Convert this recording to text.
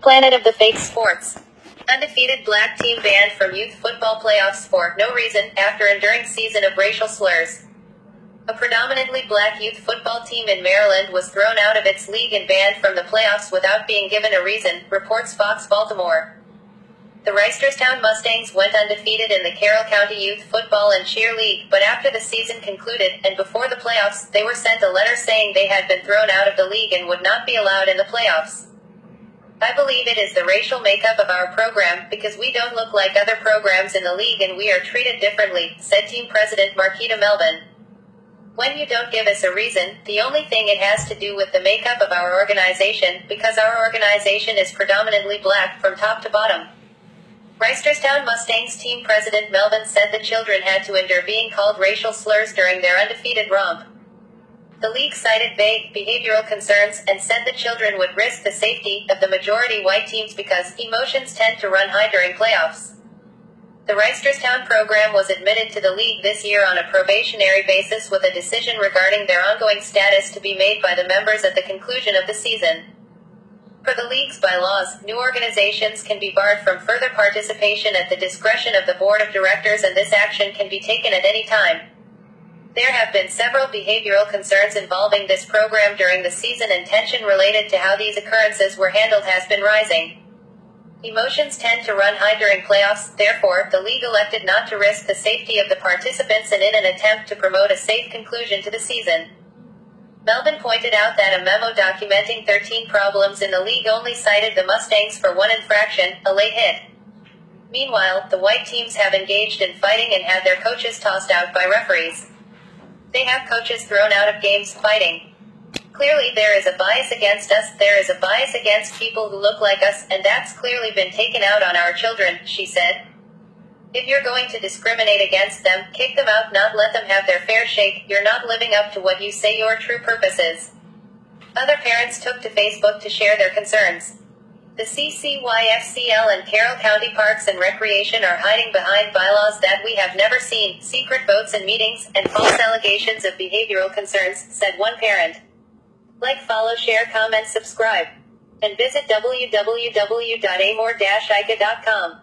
Planet of the Fake Sports. Undefeated black team banned from youth football playoffs for no reason after enduring season of racial slurs. A predominantly black youth football team in Maryland was thrown out of its league and banned from the playoffs without being given a reason, reports Fox Baltimore. The Reisterstown Mustangs went undefeated in the Carroll County Youth Football and Cheer League, but after the season concluded and before the playoffs, they were sent a letter saying they had been thrown out of the league and would not be allowed in the playoffs. I believe it is the racial makeup of our program because we don't look like other programs in the league and we are treated differently, said team president Marquita Melvin. When you don't give us a reason, the only thing it has to do with the makeup of our organization because our organization is predominantly black from top to bottom. Reisterstown Mustangs team president Melvin said the children had to endure being called racial slurs during their undefeated romp. The league cited vague behavioral concerns and said the children would risk the safety of the majority white teams because emotions tend to run high during playoffs. The Reisterstown program was admitted to the league this year on a probationary basis with a decision regarding their ongoing status to be made by the members at the conclusion of the season. Per the league's bylaws, new organizations can be barred from further participation at the discretion of the board of directors and this action can be taken at any time. There have been several behavioral concerns involving this program during the season and tension related to how these occurrences were handled has been rising. Emotions tend to run high during playoffs, therefore, the league elected not to risk the safety of the participants and in an attempt to promote a safe conclusion to the season. Melvin pointed out that a memo documenting 13 problems in the league only cited the Mustangs for one infraction, a late hit. Meanwhile, the white teams have engaged in fighting and had their coaches tossed out by referees. They have coaches thrown out of games fighting. Clearly, there is a bias against us, there is a bias against people who look like us, and that's clearly been taken out on our children, she said. If you're going to discriminate against them, kick them out, not let them have their fair shake. You're not living up to what you say your true purpose is. Other parents took to Facebook to share their concerns. The CCYFCL and Carroll County Parks and Recreation are hiding behind bylaws that we have never seen, secret votes and meetings, and false allegations of behavioral concerns, said one parent. Like, follow, share, comment, subscribe. And visit www.amor-ica.com.